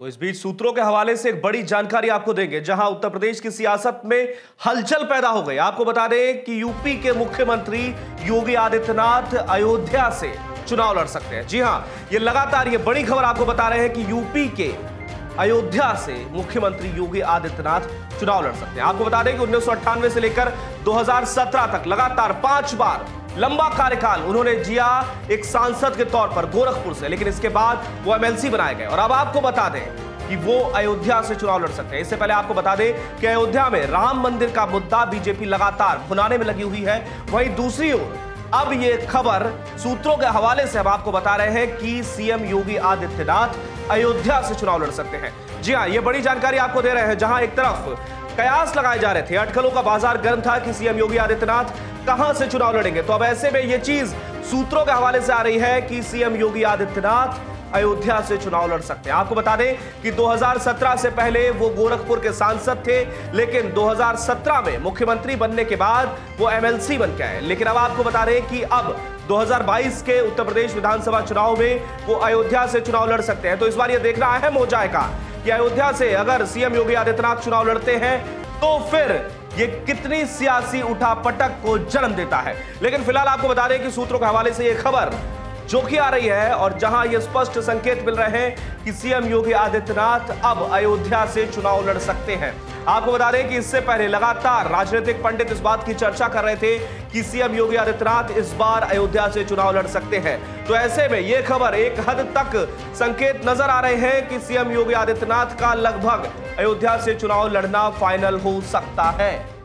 तो इस बीच सूत्रों के हवाले से एक बड़ी जानकारी आपको देंगे, जहाँ उत्तर प्रदेश की सियासत में हलचल पैदा हो गई। आपको बता दें कि यूपी के मुख्यमंत्री योगी आदित्यनाथ अयोध्या से चुनाव लड़ सकते हैं। जी हाँ, ये लगातार ये बड़ी खबर आपको बता रहे हैं कि यूपी के अयोध्या से मुख्यमंत्री योगी आदित्यनाथ चुनाव लड़ सकते हैं। आपको बता दें कि उन्नीस सौ अट्ठानवे से लेकर 2017 तक लगातार पाँच बार लंबा कार्यकाल उन्होंने जिया एक सांसद के तौर पर गोरखपुर से, लेकिन इसके बाद वो एमएलसी बनाए गए। और अब आपको बता दें कि वो अयोध्या से चुनाव लड़ सकते हैं। इससे पहले आपको बता दें कि अयोध्या में राम मंदिर का मुद्दा बीजेपी लगातार भुनाने में लगी हुई है। वहीं दूसरी ओर, अब ये खबर सूत्रों के हवाले से हम आपको बता रहे हैं कि सीएम योगी आदित्यनाथ अयोध्या से चुनाव लड़ सकते हैं। जी हाँ, ये बड़ी जानकारी आपको दे रहे हैं, जहाँ एक तरफ़ कयास लगाए जा रहे थे, अटकलों का बाज़ार गर्म था कि सीएम योगी आदित्यनाथ कहाँ से चुनाव लड़ेंगे? तो अब ऐसे में यह चीज़ सूत्रों के हवाले से आ रही है कि सीएम योगी आदित्यनाथ अयोध्या से चुनाव लड़ सकते हैं। आपको बता दें कि 2017 से पहले वो गोरखपुर के सांसद थे, लेकिन 2017 में मुख्यमंत्री बनने के बाद वो एमएलसी बन आए। लेकिन अब आपको बता दें कि अब 2022 के उत्तर प्रदेश विधानसभा चुनाव में वो अयोध्या से चुनाव लड़ सकते हैं। तो इस बार ये देखना अहम हो जाएगा कि अयोध्या से अगर सीएम योगी आदित्यनाथ चुनाव लड़ते हैं तो फिर ये कितनी सियासी उठापटक को जन्म देता है। लेकिन फ़िलहाल आपको बता दें कि सूत्रों के हवाले से यह खबर जो कि आ रही है और जहाँ यह स्पष्ट संकेत मिल रहे हैं कि सीएम योगी आदित्यनाथ अब अयोध्या से चुनाव लड़ सकते हैं। आपको बता दें कि इससे पहले लगातार राजनीतिक पंडित इस बात की चर्चा कर रहे थे कि सीएम योगी आदित्यनाथ इस बार अयोध्या से चुनाव लड़ सकते हैं। तो ऐसे में यह खबर एक हद तक संकेत नज़र आ रहे हैं कि सीएम योगी आदित्यनाथ का लगभग अयोध्या से चुनाव लड़ना फाइनल हो सकता है।